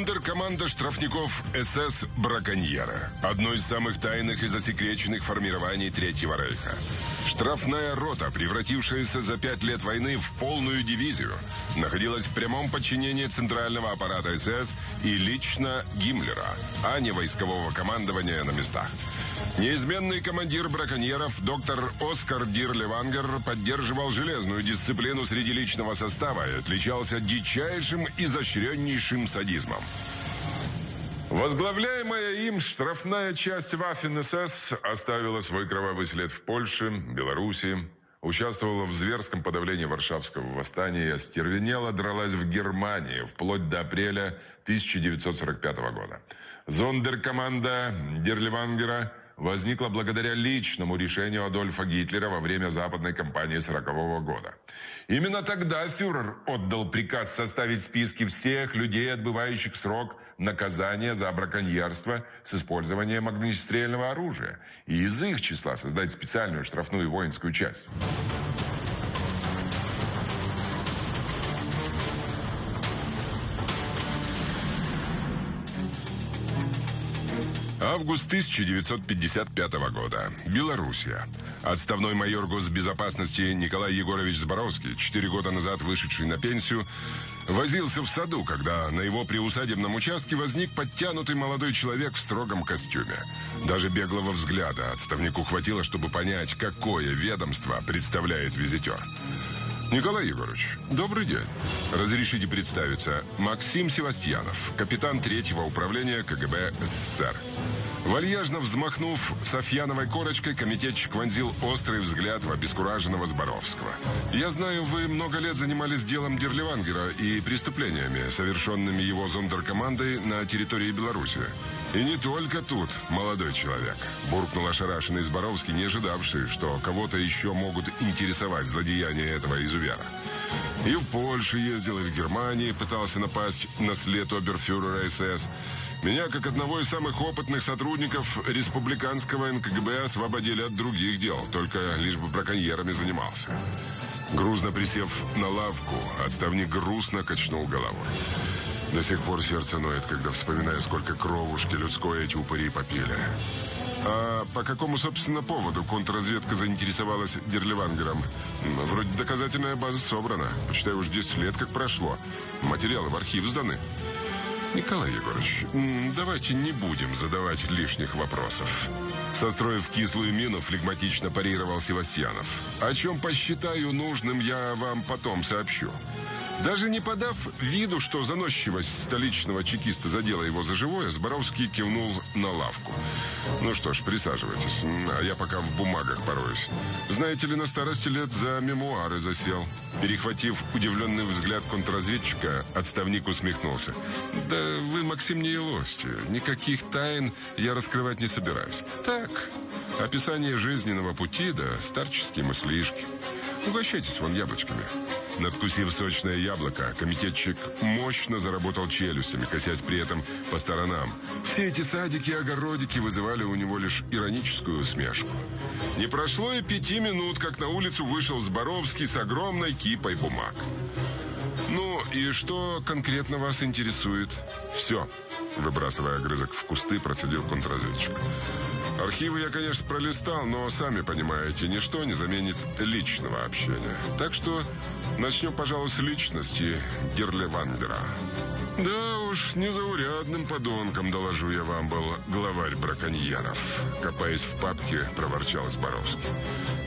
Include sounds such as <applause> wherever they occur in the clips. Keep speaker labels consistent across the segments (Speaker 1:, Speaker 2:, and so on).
Speaker 1: Зондеркоманда штрафников СС «Браконьера». Одно из самых тайных и засекреченных формирований Третьего Рейха. Штрафная рота, превратившаяся за пять лет войны в полную дивизию, находилась в прямом подчинении центрального аппарата СС и лично Гиммлера, а не войскового командования на местах. Неизменный командир браконьеров доктор Оскар Дирлевангер поддерживал железную дисциплину среди личного состава и отличался дичайшим изощреннейшим садизмом. Возглавляемая им штрафная часть Waffen-СС оставила свой кровавый след в Польше, Белоруссии, участвовала в зверском подавлении Варшавского восстания и остервенела дралась в Германии вплоть до апреля 1945 года. Зондеркоманда Дерлевангера возникла благодаря личному решению Адольфа Гитлера во время западной кампании 40 года. Именно тогда фюрер отдал приказ составить списки всех людей, отбывающих срок наказания за браконьерство с использованием огнестрельного оружия, и из их числа создать специальную штрафную воинскую часть. Август 1955 года. Белоруссия. Отставной майор госбезопасности Николай Егорович Зборовский, четыре года назад вышедший на пенсию, возился в саду, когда на его приусадебном участке возник подтянутый молодой человек в строгом костюме. Даже беглого взгляда отставнику хватило, чтобы понять, какое ведомство представляет визитер. Николай Егорович, добрый день. Разрешите представиться. Максим Севастьянов, капитан третьего управления КГБ СССР. Вальяжно взмахнув Софьяновой корочкой, комитетчик вонзил острый взгляд в обескураженного Зборовского. «Я знаю, вы много лет занимались делом Дерливангера и преступлениями, совершенными его зондеркомандой на территории Беларуси. И не только тут, молодой человек», — буркнул ошарашенный Зборовский, не ожидавший, что кого-то еще могут интересовать злодеяния этого изувера. И в Польше ездил, и в Германии пытался напасть на след оберфюрера СС. Меня, как одного из самых опытных сотрудников республиканского НКГБ, освободили от других дел, только лишь бы браконьерами занимался. Грузно присев на лавку, отставник грустно качнул головой. До сих пор сердце ноет, когда вспоминаю, сколько кровушки людской эти упыри попили. А по какому, собственно, поводу контрразведка заинтересовалась Дерливангером? Вроде доказательная база собрана. Почитай, уж 10 лет как прошло. Материалы в архив сданы. Николай Егорович, давайте не будем задавать лишних вопросов. Состроив кислую мину, флегматично парировал Севастьянов. О чем посчитаю нужным, я вам потом сообщу. Даже не подав виду, что заносчивость столичного чекиста задела его за живое, Зборовский кивнул на лавку. «Ну что ж, присаживайтесь, а я пока в бумагах пороюсь. Знаете ли, на старости лет за мемуары засел». Перехватив удивленный взгляд контрразведчика, отставник усмехнулся. «Да вы, Максим, не елости. Никаких тайн я раскрывать не собираюсь. Так, описание жизненного пути да старческие мыслишки. Угощайтесь вон яблочками». Надкусив сочное яблоко, комитетчик мощно заработал челюстями, косясь при этом по сторонам. Все эти садики и огородики вызывали у него лишь ироническую усмешку. Не прошло и пяти минут, как на улицу вышел Зборовский с огромной кипой бумаг. «Ну, и что конкретно вас интересует?» «Все», — выбрасывая огрызок в кусты, процедил контрразведчик. Архивы я, конечно, пролистал, но, сами понимаете, ничто не заменит личного общения. Так что начнем, пожалуй, с личности Герлевандера. Да уж, незаурядным подонком, доложу я вам, был главарь браконьеров. Копаясь в папке, проворчал Зборовский.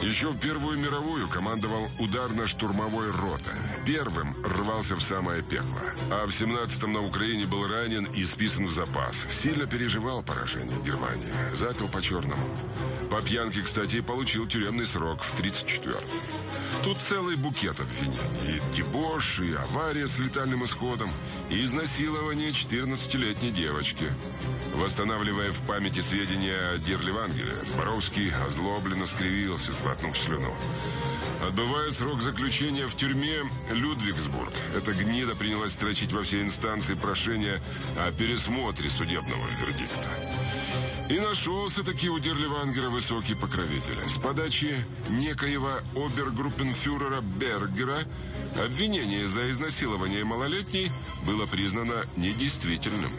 Speaker 1: Еще в Первую мировую командовал ударно-штурмовой ротой. Первым рвался в самое пекло. А в 17-м на Украине был ранен и списан в запас. Сильно переживал поражение Германии. Запил по-черному. По пьянке, кстати, получил тюремный срок в 34-м. Тут целый букет обвинений. И дебош, и авария с летальным исходом, и изнасилование 14-летней девочки. Восстанавливая в памяти сведения о Дерливангере, Зборовский озлобленно скривился, сглотнув слюну. Отбывая срок заключения в тюрьме Людвигсбург, эта гнида принялась строчить во все инстанции прошения о пересмотре судебного вердикта. И нашелся-таки у Дерливангера высокий покровитель. С подачи некоего обергруппенфюрера Бергера Обвинение за изнасилование малолетней было признано недействительным.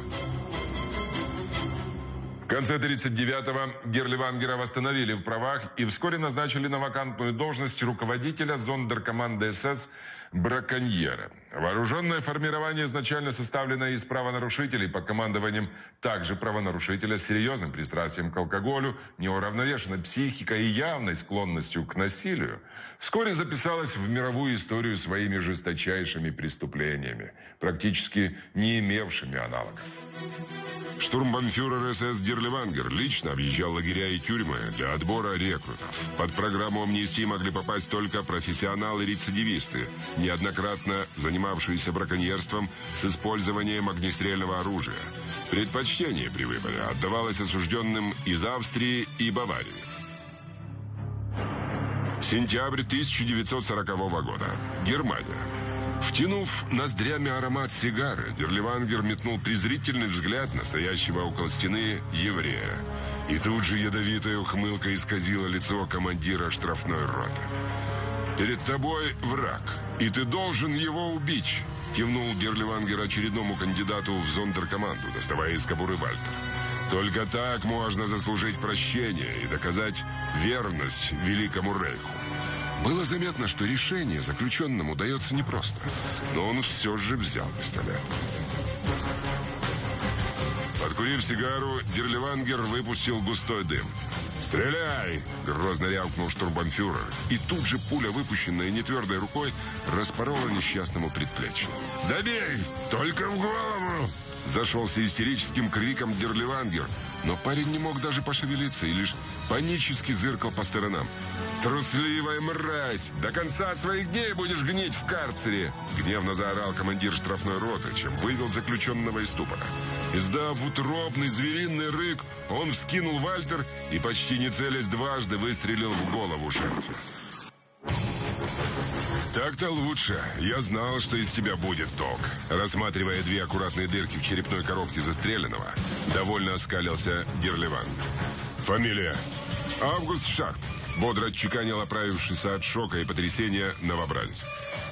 Speaker 1: В конце 39-го Герливангера восстановили в правах и вскоре назначили на вакантную должность руководителя зондеркоманды СС браконьера. Вооруженное формирование изначально составлено из правонарушителей под командованием также правонарушителя с серьезным пристрастием к алкоголю, неуравновешенной психикой и явной склонностью к насилию, вскоре записалось в мировую историю своими жесточайшими преступлениями, практически не имевшими аналогов. Штурмбанфюрер СС Дерлевангер лично объезжал лагеря и тюрьмы для отбора рекрутов. Под программу амнистии могли попасть только профессионалы-рецидивисты, неоднократно занимавшиеся браконьерством с использованием огнестрельного оружия. Предпочтение при выборе отдавалось осужденным из Австрии и Баварии. Сентябрь 1940 года. Германия. Втянув ноздрями аромат сигары, Дерливангер метнул презрительный взгляд настоящего около стены еврея. И тут же ядовитая ухмылка исказила лицо командира штрафной роты. «Перед тобой враг, и ты должен его убить!» Кивнул Дерливангер очередному кандидату в зондеркоманду, доставая из кобуры Вальтер. «Только так можно заслужить прощение и доказать верность Великому Рейху». Было заметно, что решение заключенному дается непросто, но он все же взял пистолет. Подкурив сигару, Дерлевангер выпустил густой дым. «Стреляй!» – грозно рявкнул штурмбанфюрер. И тут же пуля, выпущенная нетвердой рукой, распорола несчастному предплечье. «Добей! Только в голову!» Зашелся истерическим криком Дерлевангер. Но парень не мог даже пошевелиться и лишь панически зыркал по сторонам. «Трусливая мразь! До конца своих дней будешь гнить в карцере!» Гневно заорал командир штрафной роты, чем вывел заключенного из ступора. Издав утробный звериный рык, он вскинул Вальтер и, почти не целясь дважды, выстрелил в голову жертве. «Так-то лучше. Я знал, что из тебя будет толк». Рассматривая две аккуратные дырки в черепной коробке застреленного, довольно оскалился Дерливан. «Фамилия?» «Август Шахт», — бодро отчеканил оправившийся от шока и потрясения новобранец.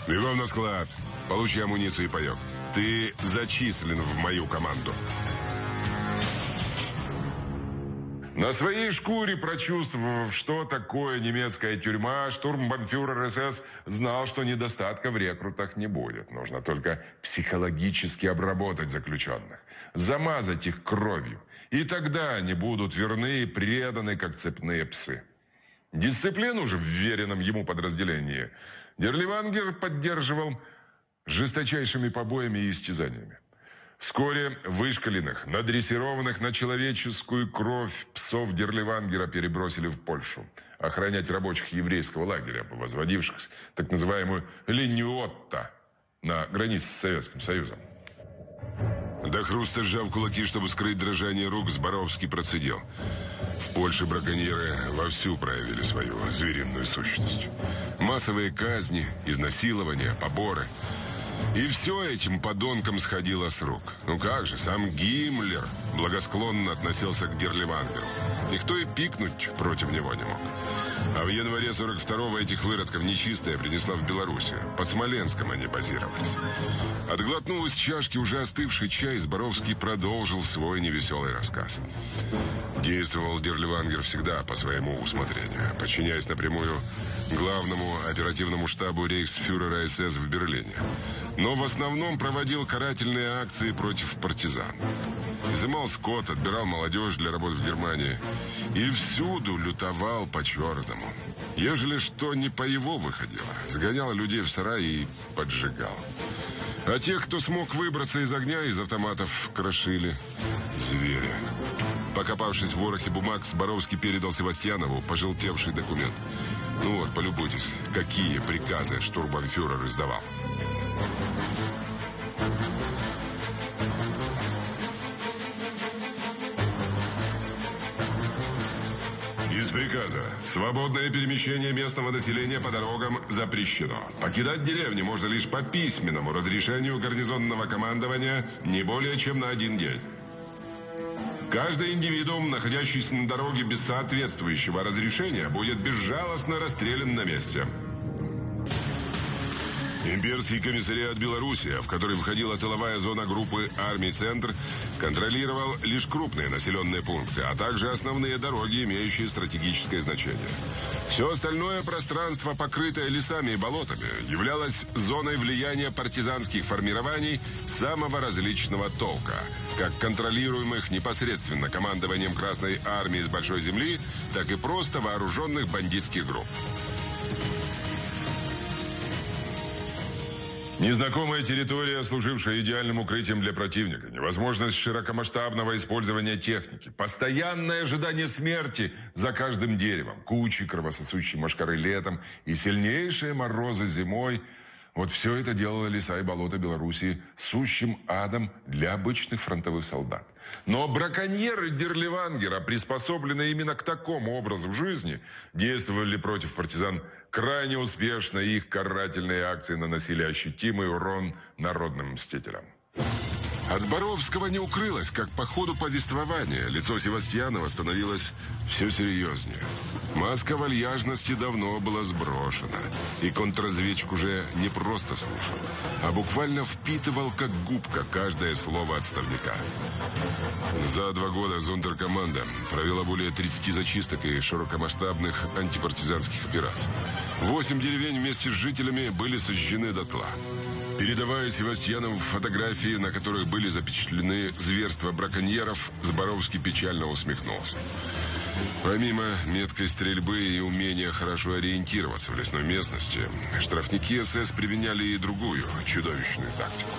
Speaker 1: «Бегом на склад. Получи амуницию и паек. Ты зачислен в мою команду». На своей шкуре, прочувствовав, что такое немецкая тюрьма, штурмбанфюрер СС знал, что недостатка в рекрутах не будет. Нужно только психологически обработать заключенных, замазать их кровью. И тогда они будут верны и преданы, как цепные псы. Дисциплину же в веренном ему подразделении Дерливангер поддерживал жесточайшими побоями и истязаниями. Вскоре вышкаленных, надрессированных на человеческую кровь псов Дерливангера перебросили в Польшу охранять рабочих еврейского лагеря, возводивших так называемую линию Отто на границе с Советским Союзом. До хруста сжав кулаки, чтобы скрыть дрожание рук, Зборовский процедил. В Польше браконьеры вовсю проявили свою звериную сущность. Массовые казни, изнасилования, поборы – и все этим подонкам сходило с рук. Ну как же, сам Гиммлер благосклонно относился к Дерливангеру. Никто и пикнуть против него не мог. А в январе 42-го этих выродков нечистая принесла в Беларусь. Под Смоленском они базировались. Отглотнув из чашки уже остывший чай, Зборовский продолжил свой невеселый рассказ. Действовал Дерливангер всегда по своему усмотрению, подчиняясь напрямую главному оперативному штабу рейхсфюрера СС в Берлине. Но в основном проводил карательные акции против партизан. Изымал скот, отбирал молодежь для работы в Германии. И всюду лютовал по-черному. Ежели что не по его выходило, сгонял людей в сарай и поджигал. А тех, кто смог выбраться из огня, из автоматов крошили. Звери. Покопавшись в ворохе бумаг, Боровский передал Севастьянову пожелтевший документ. Ну вот, полюбуйтесь, какие приказы штурмбанфюрер издавал. Приказа. Свободное перемещение местного населения по дорогам запрещено. Покидать деревню можно лишь по письменному разрешению гарнизонного командования не более чем на один день. Каждый индивидуум, находящийся на дороге без соответствующего разрешения, будет безжалостно расстрелян на месте. Имперский комиссариат Белоруссия, в который входила тыловая зона группы армий «Центр», контролировал лишь крупные населенные пункты, а также основные дороги, имеющие стратегическое значение. Все остальное пространство, покрытое лесами и болотами, являлось зоной влияния партизанских формирований самого различного толка, как контролируемых непосредственно командованием Красной Армии с Большой Земли, так и просто вооруженных бандитских групп. Незнакомая территория, служившая идеальным укрытием для противника, невозможность широкомасштабного использования техники, постоянное ожидание смерти за каждым деревом, кучи кровососущей машкары летом и сильнейшие морозы зимой – вот все это делало леса и болота Белоруссии сущим адом для обычных фронтовых солдат. Но браконьеры Дерливангера, приспособленные именно к такому образу жизни, действовали против партизан крайне успешно, и их карательные акции наносили ощутимый урон народным мстителям. От Зборовского не укрылось, как по ходу повествования лицо Севастьянова становилось все серьезнее. Маска вальяжности давно была сброшена, и контрразведчик уже не просто слушал, а буквально впитывал как губка каждое слово отставника. За два года зондеркоманда провела более 30 зачисток и широкомасштабных антипартизанских операций. Восемь деревень вместе с жителями были сожжены дотла. Передавая Севастьянову фотографии, на которых были запечатлены зверства браконьеров, Заборовский печально усмехнулся. Помимо меткой стрельбы и умения хорошо ориентироваться в лесной местности, штрафники СС применяли и другую чудовищную тактику.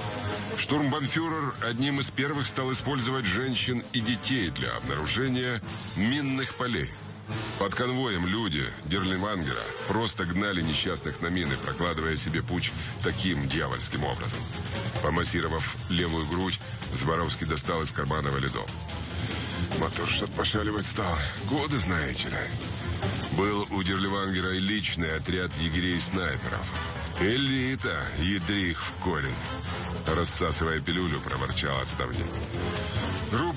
Speaker 1: Штурмбанфюрер одним из первых стал использовать женщин и детей для обнаружения минных полей – под конвоем люди Дерлимангера просто гнали несчастных на мины, прокладывая себе путь таким дьявольским образом. Помассировав левую грудь, Зборовский достал из кармана валидол. Мотор что-то пошаливать стал. Годы, знаете ли. Был у Дерливангера и личный отряд егерей-снайперов. Элита, ядрих в корень. Рассасывая пилюлю, проворчал отставник.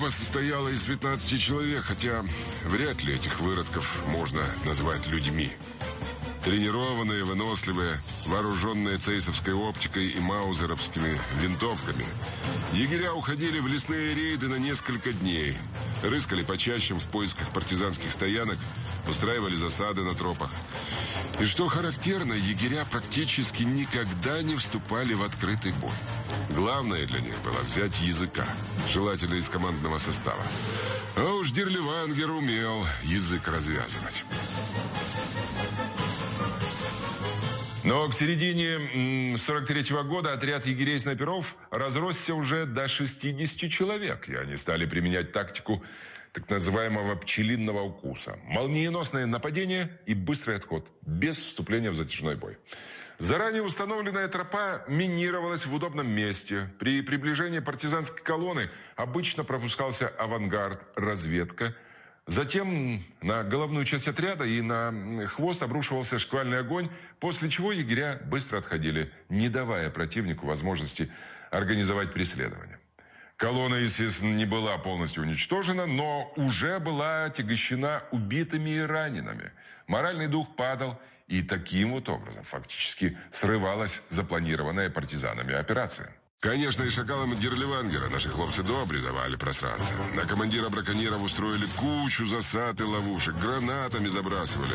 Speaker 1: Группа состояла из 15 человек, хотя вряд ли этих выродков можно назвать людьми. Тренированные, выносливые, вооруженные цейсовской оптикой и маузеровскими винтовками, егеря уходили в лесные рейды на несколько дней, рыскали по чащам в поисках партизанских стоянок, устраивали засады на тропах. И что характерно, егеря практически никогда не вступали в открытый бой. Главное для них было взять языка, желательно из командного состава. А уж Дерливангер умел язык развязывать. Но к середине 43 -го года отряд егерей-снайперов разросся уже до 60 человек, и они стали применять тактику так называемого пчелиного укуса. Молниеносное нападение и быстрый отход, без вступления в затяжной бой. Заранее установленная тропа минировалась в удобном месте. При приближении партизанской колонны обычно пропускался авангард, разведка. Затем на головную часть отряда и на хвост обрушивался шквальный огонь, после чего егеря быстро отходили, не давая противнику возможности организовать преследование. Колонна, естественно, не была полностью уничтожена, но уже была отягощена убитыми и ранеными. Моральный дух падал, и таким вот образом фактически срывалась запланированная партизанами операция. Конечно, и шакалам Дерливангера наши хлопцы добре давали просраться. На командира браконьеров устроили кучу засад и ловушек, гранатами забрасывали.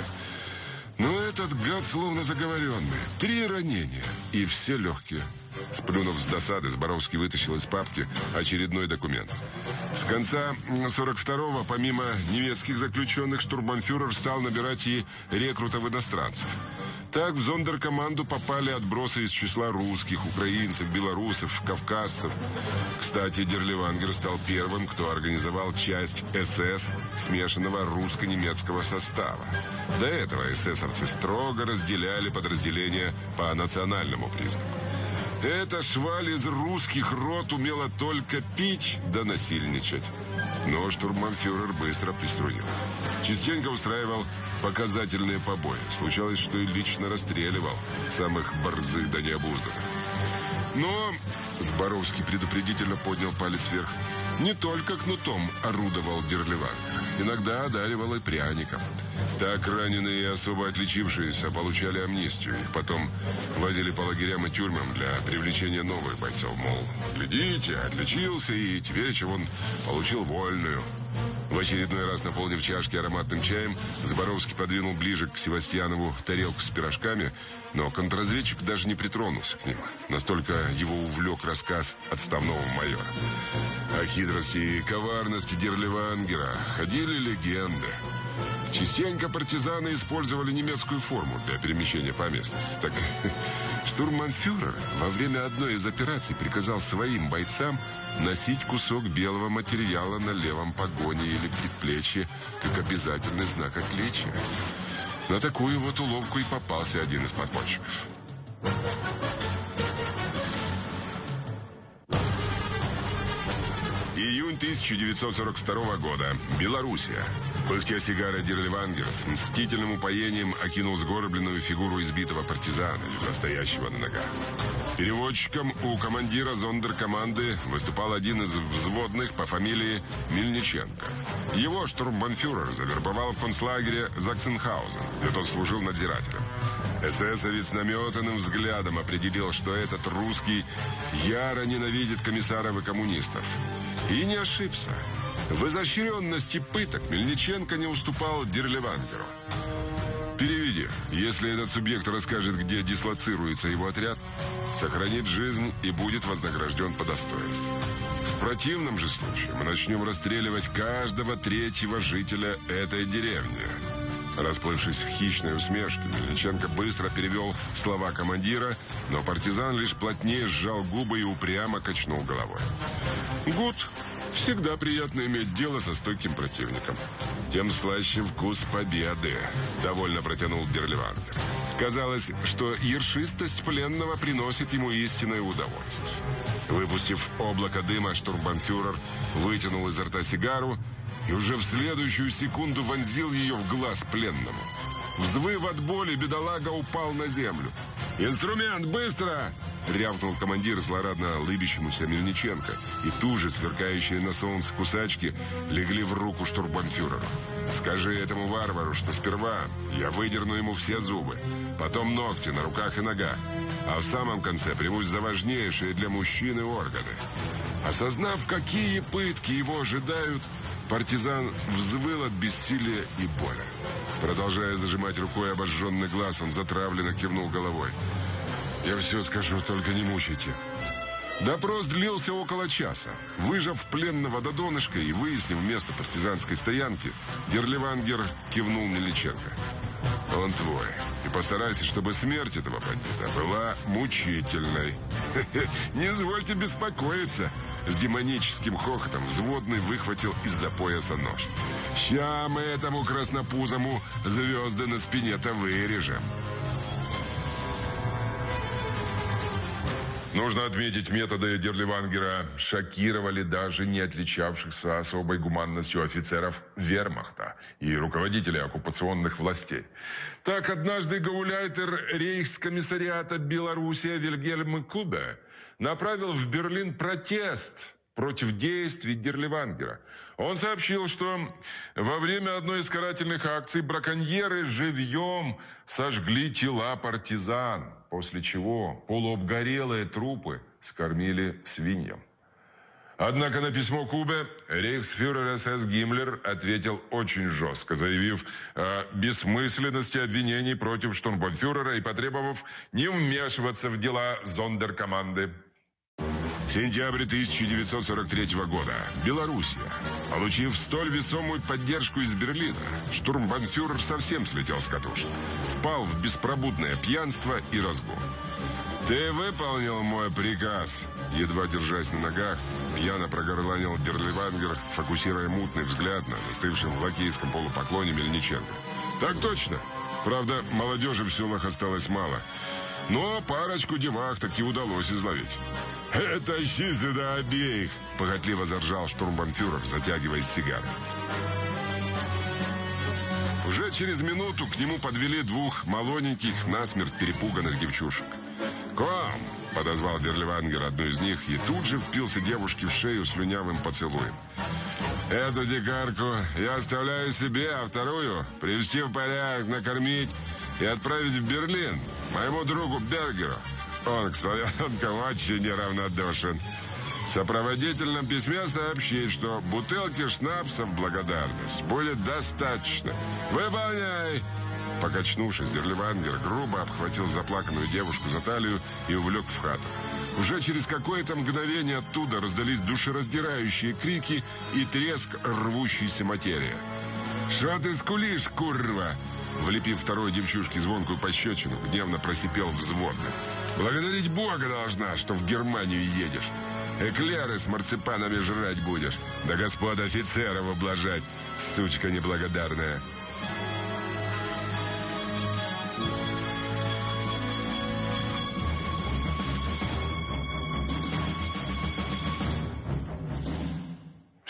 Speaker 1: Но этот гад словно заговоренный. Три ранения, и все легкие. Сплюнув с досады, Зборовский вытащил из папки очередной документ. С конца 42-го, помимо немецких заключенных, штурманфюрер стал набирать и рекрутов иностранцев. Так в зондеркоманду попали отбросы из числа русских, украинцев, белорусов, кавказцев. Кстати, Дерливангер стал первым, кто организовал часть СС смешанного русско-немецкого состава. До этого эсэсовцы строго разделяли подразделения по национальному признаку. Эта шваль из русских рот умела только пить да насильничать. Но штурманфюрер быстро приструнил. Частенько устраивал показательные побои. Случалось, что и лично расстреливал самых борзых да необузданных. Но Зборовский предупредительно поднял палец вверх. Не только кнутом орудовал Дерливангер. Иногда одаривал и пряником. Так раненые и особо отличившиеся получали амнистию. Их потом возили по лагерям и тюрьмам для привлечения новых бойцов. Мол, глядите, отличился, и теперь он получил вольную. В очередной раз, наполнив чашки ароматным чаем, Заборовский подвинул ближе к Севастьянову тарелку с пирожками, но контрразведчик даже не притронулся к ним. Настолько его увлек рассказ отставного майора. О хитрости и коварности Дерливангера ходили легенды. Частенько партизаны использовали немецкую форму для перемещения по местности. Так <laughs> штурманфюрер во время одной из операций приказал своим бойцам носить кусок белого материала на левом погоне или предплечье как обязательный знак отличия. На такую вот уловку и попался один из подпольщиков. Июнь 1942 года. Белоруссия. Пыхтя сигара Дерливангер с мстительным упоением окинул сгорбленную фигуру избитого партизана, настоящего на ногах. Переводчиком у командира зондеркоманды выступал один из взводных по фамилии Мельниченко. Его штурмбанфюрер завербовал в концлагере Заксенхаузен, где тот служил надзирателем. Эсэсовец наметанным взглядом определил, что этот русский яро ненавидит комиссаров и коммунистов. И не ошибся. В изощренности пыток Мельниченко не уступал Дерлевангеру. Переведи. Если этот субъект расскажет, где дислоцируется его отряд, сохранит жизнь и будет вознагражден по достоинству. В противном же случае мы начнем расстреливать каждого третьего жителя этой деревни. Расплывшись в хищной усмешке, Мельниченко быстро перевел слова командира, но партизан лишь плотнее сжал губы и упрямо качнул головой. «Гуд, всегда приятно иметь дело со стойким противником. Тем слаще вкус победы», — довольно протянул Дерливандер. Казалось, что ершистость пленного приносит ему истинное удовольствие. Выпустив облако дыма, штурмбанфюрер вытянул изо рта сигару и уже в следующую секунду вонзил ее в глаз пленному. Взвыв от боли, бедолага упал на землю. «Инструмент, быстро!» — рявкнул командир злорадно лыбящемуся Мельниченко. И туже сверкающие на солнце кусачки легли в руку штурбанфюреру. «Скажи этому варвару, что сперва я выдерну ему все зубы, потом ногти на руках и ногах, а в самом конце примусь за важнейшие для мужчины органы». Осознав, какие пытки его ожидают, Партизан взвыл от бессилия и боли. Продолжая зажимать рукой обожженный глаз, он затравленно кивнул головой. «Я все скажу, только не мучайте». Допрос длился около часа. Выжав пленного до донышка и выяснив место партизанской стоянки, Дерливангер кивнул Мельниченко. «Он твой. Постарайся, чтобы смерть этого бандита была мучительной. <laughs> Не извольте беспокоиться». С демоническим хохотом взводный выхватил из-за пояса нож. «Ща мы этому краснопузому звезды на спине-то вырежем». Нужно отметить, методы Дерливангера шокировали даже не отличавшихся особой гуманностью офицеров вермахта и руководителей оккупационных властей. Так, однажды гауляйтер рейхскомиссариата Белоруссия Вильгельм Кубе направил в Берлин протест против действий Дерливангера. Он сообщил, что во время одной из карательных акций браконьеры живьем сожгли тела партизан, после чего полуобгорелые трупы скормили свиньям. Однако на письмо Кубе рейхсфюрер СС Гиммлер ответил очень жестко, заявив о бессмысленности обвинений против штурмбанфюрера и потребовав не вмешиваться в дела зондеркоманды. Сентябрь 1943 года. Белоруссия. Получив столь весомую поддержку из Берлина, штурмбанфюрер совсем слетел с катушек. Впал в беспробудное пьянство и разгон. «Ты выполнил мой приказ!» Едва держась на ногах, пьяно прогорланил Дерливангер, фокусируя мутный взгляд на застывшем в лакейском полупоклоне Мельниченко. «Так точно! Правда, молодежи в селах осталось мало. Но парочку девах таки удалось изловить». «Тащи сюда обеих!» — похотливо заржал штурмбанфюрер, затягиваясь сигарой. Уже через минуту к нему подвели двух молоденьких, насмерть перепуганных девчушек. «К вам! подозвал Дерливангер одну из них и тут же впился девушке в шею слюнявым поцелуем. Эту дикарку я оставляю себе, а вторую привести в порядок, накормить и отправить в Берлин моему другу Бергеру. Он к славянкам очень неравнодушен. В сопроводительном письме сообщит, что бутылки шнапса в благодарность будет достаточно. Выполняй! Покачнувшись, Дерливангер грубо обхватил заплаканную девушку за талию и увлек в хату. Уже через какое-то мгновение оттуда раздались душераздирающие крики и треск рвущейся материи. «Что ты скулишь, курва?» Влепив второй девчушке звонкую пощечину, гневно просипел взводный. «Благодарить Бога должна, что в Германию едешь. Эклеры с марципанами жрать будешь. Да господ офицеров облажать, сучка неблагодарная».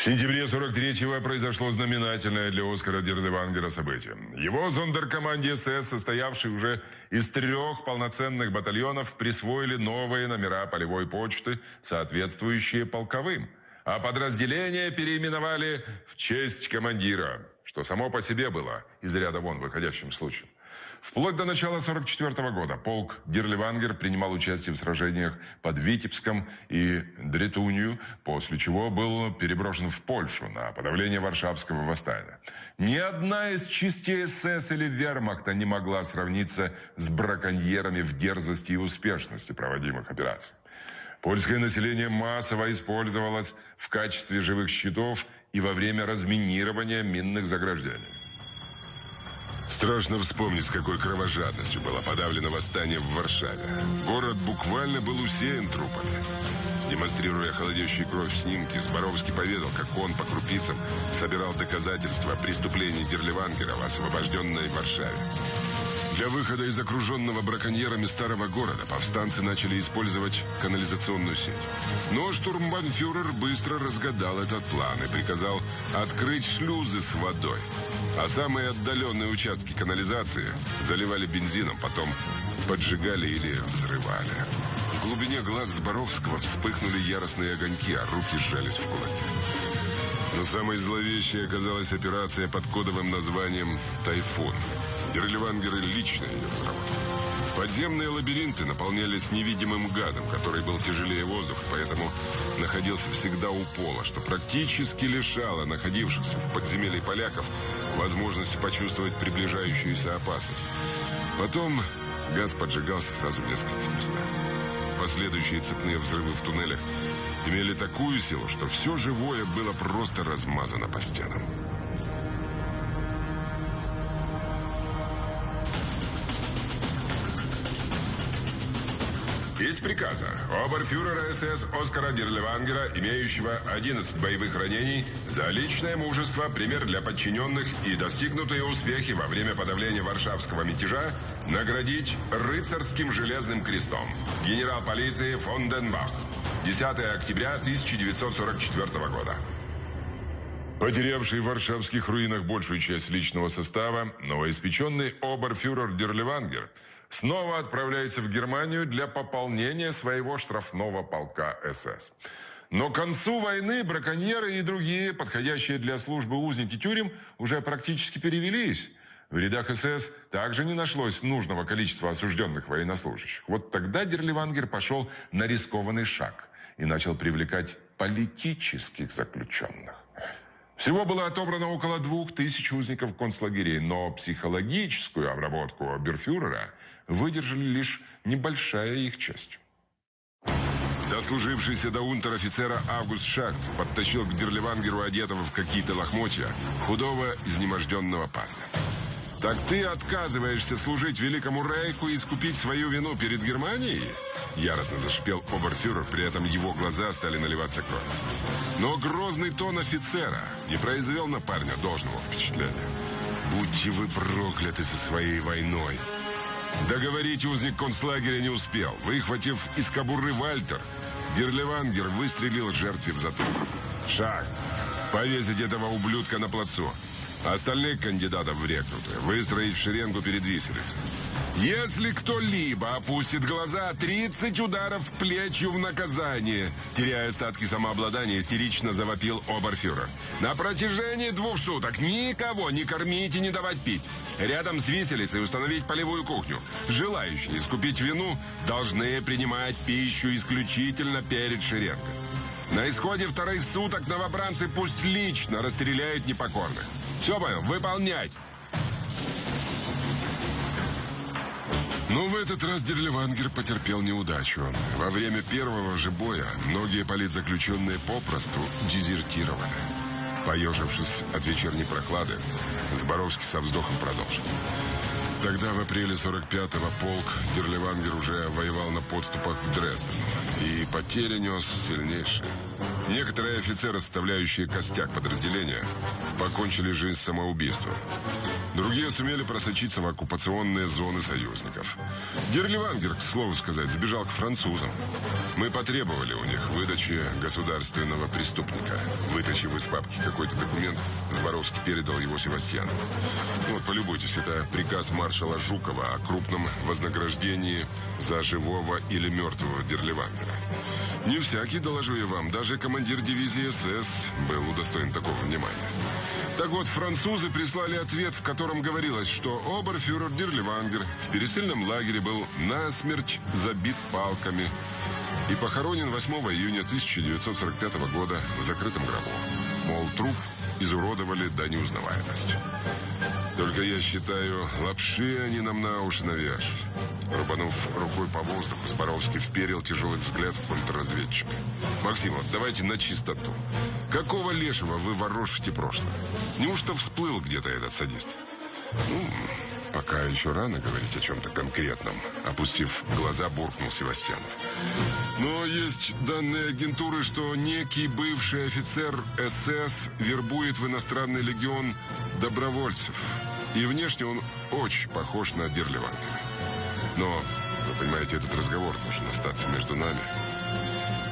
Speaker 1: В сентябре 43-го произошло знаменательное для Оскара Дерлевангера событие. Его зондеркоманде СС, состоявшей уже из трех полноценных батальонов, присвоили новые номера полевой почты, соответствующие полковым. А подразделения переименовали в честь командира, что само по себе было из ряда вон выходящим случаем. Вплоть до начала 1944 года полк Дирливангер принимал участие в сражениях под Витебском и Дретунью, после чего был переброшен в Польшу на подавление Варшавского восстания. Ни одна из частей СС или Вермахта не могла сравниться с браконьерами в дерзости и успешности проводимых операций. Польское население массово использовалось в качестве живых щитов и во время разминирования минных заграждений. Страшно вспомнить, с какой кровожадностью было подавлено восстание в Варшаве. Город буквально был усеян трупами. Демонстрируя холодящую кровь снимки, Зборовский поведал, как он по крупицам собирал доказательства преступлений Дерливангера в освобожденной Варшаве. Для выхода из окруженного браконьерами старого города повстанцы начали использовать канализационную сеть. Но штурмбанфюрер быстро разгадал этот план и приказал открыть шлюзы с водой. А самые отдаленные участки канализации заливали бензином, потом поджигали или взрывали. В глубине глаз Зборовского вспыхнули яростные огоньки, а руки сжались в кулаки. Но самой зловещей оказалась операция под кодовым названием «Тайфун». Дерливангеры лично ее разработали. Подземные лабиринты наполнялись невидимым газом, который был тяжелее воздуха, поэтому находился всегда у пола, что практически лишало находившихся в подземелье поляков возможности почувствовать приближающуюся опасность. Потом газ поджигался сразу в нескольких местах. Последующие цепные взрывы в туннелях имели такую силу, что все живое было просто размазано по стенам. Приказа оберфюрера СС Оскара Дерлевангера, имеющего 11 боевых ранений, за личное мужество, пример для подчиненных и достигнутые успехи во время подавления варшавского мятежа, наградить рыцарским железным крестом. Генерал полиции фон Денбах. 10 октября 1944 года. Потерявший в варшавских руинах большую часть личного состава, новоиспеченный оберфюрер Дерлевангер – снова отправляется в Германию для пополнения своего штрафного полка СС. Но к концу войны браконьеры и другие, подходящие для службы узники тюрем, уже практически перевелись. В рядах СС также не нашлось нужного количества осужденных военнослужащих. Вот тогда Дерливангер пошел на рискованный шаг и начал привлекать политических заключенных. Всего было отобрано около двух тысяч узников концлагерей, но психологическую обработку Берфюрера выдержали лишь небольшая их часть. Дослужившийся до унтер-офицера Август Шахт подтащил к Дерлевангеру одетого в какие-то лохмотья худого, изнеможденного парня. «Так ты отказываешься служить Великому Рейху и искупить свою вину перед Германией?» Яростно зашипел оберфюрер, при этом его глаза стали наливаться кровью. Но грозный тон офицера не произвел на парня должного впечатления. «Будьте вы прокляты со своей войной!» Договорить узник концлагеря не успел. Выхватив из кобуры Вальтер, Дерлевангер выстрелил жертве в затылок. «Шахт! Повесить этого ублюдка на плацу!» Остальных кандидатов в рекруты выстроить в шеренгу перед виселицей. Если кто-либо опустит глаза, 30 ударов плечью в наказание. Теряя остатки самообладания, истерично завопил оберфюрер. На протяжении двух суток никого не кормить и не давать пить. Рядом с виселицей установить полевую кухню. Желающие искупить вину должны принимать пищу исключительно перед шеренгой. На исходе вторых суток новобранцы пусть лично расстреляют непокорных. Все понял? Выполнять! Но в этот раз Дерливангер потерпел неудачу. Во время первого же боя многие политзаключенные попросту дезертировали. Поежившись от вечерней прохлады, Зборовский со вздохом продолжил. Тогда, в апреле 45-го, полк Дерливангер уже воевал на подступах к Дрездену. И потери нес сильнейшие. Некоторые офицеры, составляющие костяк подразделения, покончили жизнь самоубийством. Другие сумели просочиться в оккупационные зоны союзников. Дерливангер, к слову сказать, сбежал к французам. Мы потребовали у них выдачи государственного преступника. Вытащив из папки какой-то документ, Зборовский передал его Севастьяну. Вот, полюбуйтесь, это приказ маршала Жукова о крупном вознаграждении за живого или мертвого Дерливангера. Не всякий, доложу я вам, даже командир дивизии СС был удостоен такого внимания. Так вот, французы прислали ответ, в котором говорилось, что оберфюрер Дирливангер в пересыльном лагере был насмерть забит палками и похоронен 8 июня 1945 года в закрытом гробу. Мол, труп изуродовали до неузнаваемости. Только я считаю, лапши они нам на уши навяжут. Рубанув рукой по воздуху, Зборовский вперил тяжелый взгляд в контрразведчика. «Максимов, давайте на чистоту. Какого лешего вы ворошите прошлое? Неужто всплыл где-то этот садист?» «Ну, пока еще рано говорить о чем-то конкретном», опустив глаза, буркнул Севастьянов. «Но есть данные агентуры, что некий бывший офицер СС вербует в иностранный легион добровольцев. И внешне он очень похож на Дерлевангера. Но, вы понимаете, этот разговор должен остаться между нами.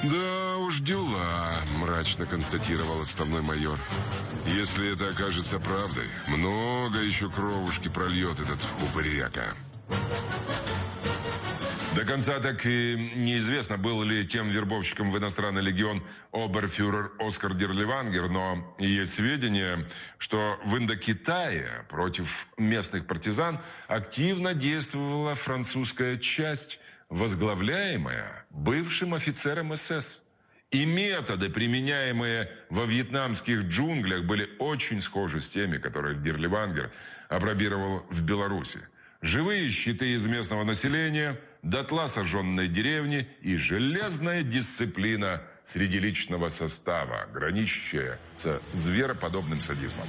Speaker 1: «Да уж дела», — мрачно констатировал отставной майор. «Если это окажется правдой, много еще кровушки прольет этот упыряка». До конца так и неизвестно, был ли тем вербовщиком в иностранный легион оберфюрер Оскар Дерливангер, но есть сведения, что в Индокитае против местных партизан активно действовала французская часть, возглавляемая бывшим офицером СС. И методы, применяемые во вьетнамских джунглях, были очень схожи с теми, которые Дерливангер опробировал в Беларуси. Живые щиты из местного населения – дотла сожженной деревни и железная дисциплина среди личного состава, граничащая со звероподобным садизмом.